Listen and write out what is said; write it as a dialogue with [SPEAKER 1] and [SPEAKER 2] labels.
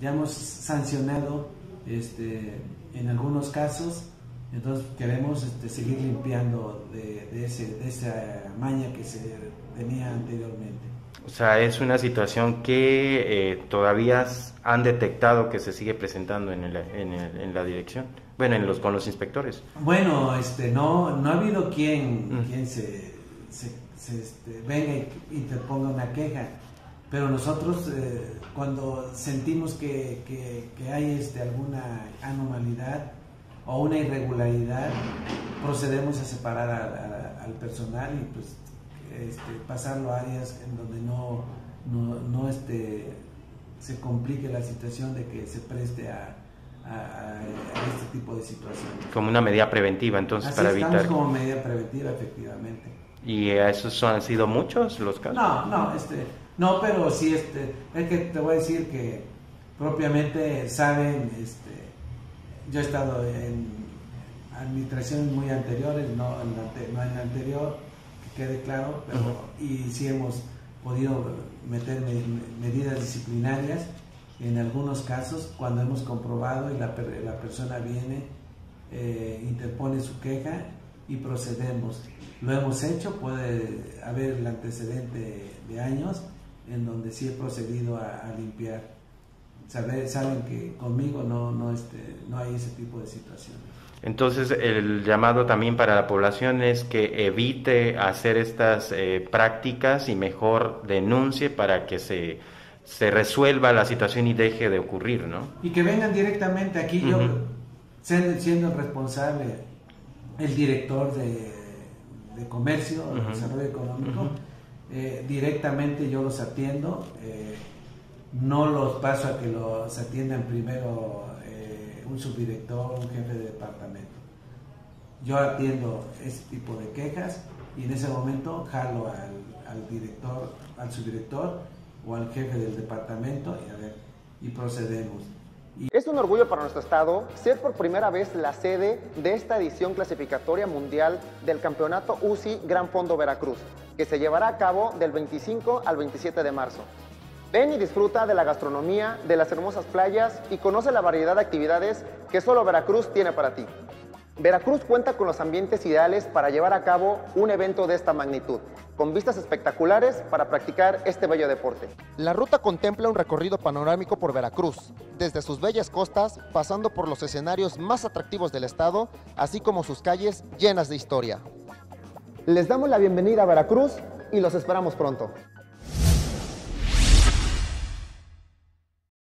[SPEAKER 1] ya hemos sancionado este, en algunos casos, entonces queremos este, seguir limpiando de, de, ese, de esa maña que se tenía anteriormente.
[SPEAKER 2] O sea, es una situación que eh, todavía han detectado que se sigue presentando en, el, en, el, en la dirección, bueno, en los, con los inspectores.
[SPEAKER 1] Bueno, este, no, no ha habido quien, mm. quien se, se, se este, venga y interponga una queja, pero nosotros eh, cuando sentimos que, que, que hay este, alguna anormalidad o una irregularidad, procedemos a separar a, a, al personal y pues este, pasarlo a áreas en donde no, no, no este, se complique la situación de que se preste a, a, este tipo de situaciones.
[SPEAKER 2] Como una medida preventiva, entonces,
[SPEAKER 1] Así
[SPEAKER 2] para evitar.
[SPEAKER 1] como medida preventiva, efectivamente.
[SPEAKER 2] ¿Y esos han sido muchos los casos?
[SPEAKER 1] No, no, este, no, pero sí, este, es que te voy a decir que propiamente saben, este, yo he estado en administraciones muy anteriores, no en la, no en la anterior, que quede claro, pero, uh -huh. y sí hemos podido meter medidas disciplinarias en algunos casos cuando hemos comprobado y la, la persona viene, eh, interpone su queja y procedemos. Lo hemos hecho, puede haber el antecedente de años en donde sí he procedido a, a limpiar. Saber, saben que conmigo no, no, este, no hay ese tipo de situaciones.
[SPEAKER 2] Entonces, el llamado también para la población es que evite hacer estas eh, prácticas y mejor denuncie para que se, se, resuelva la situación y deje de ocurrir, ¿no?
[SPEAKER 1] Y que vengan directamente aquí, uh -huh. yo siendo el responsable, el director de, de comercio, uh -huh. de desarrollo económico, uh -huh. Eh, directamente yo los atiendo, eh, no los paso a que los atiendan primero un subdirector, un jefe de departamento. Yo atiendo ese tipo de quejas y en ese momento jalo al, al director, al subdirector o al jefe del departamento y, a ver, y procedemos.
[SPEAKER 3] Es un orgullo para nuestro estado ser por primera vez la sede de esta edición clasificatoria mundial del Campeonato UCI Gran Fondo Veracruz, que se llevará a cabo del 25 al 27 de marzo. Ven y disfruta de la gastronomía, de las hermosas playas y conoce la variedad de actividades que solo Veracruz tiene para ti. Veracruz cuenta con los ambientes ideales para llevar a cabo un evento de esta magnitud, con vistas espectaculares para practicar este bello deporte. La ruta contempla un recorrido panorámico por Veracruz, desde sus bellas costas, pasando por los escenarios más atractivos del estado, así como sus calles llenas de historia. Les damos la bienvenida a Veracruz y los esperamos pronto.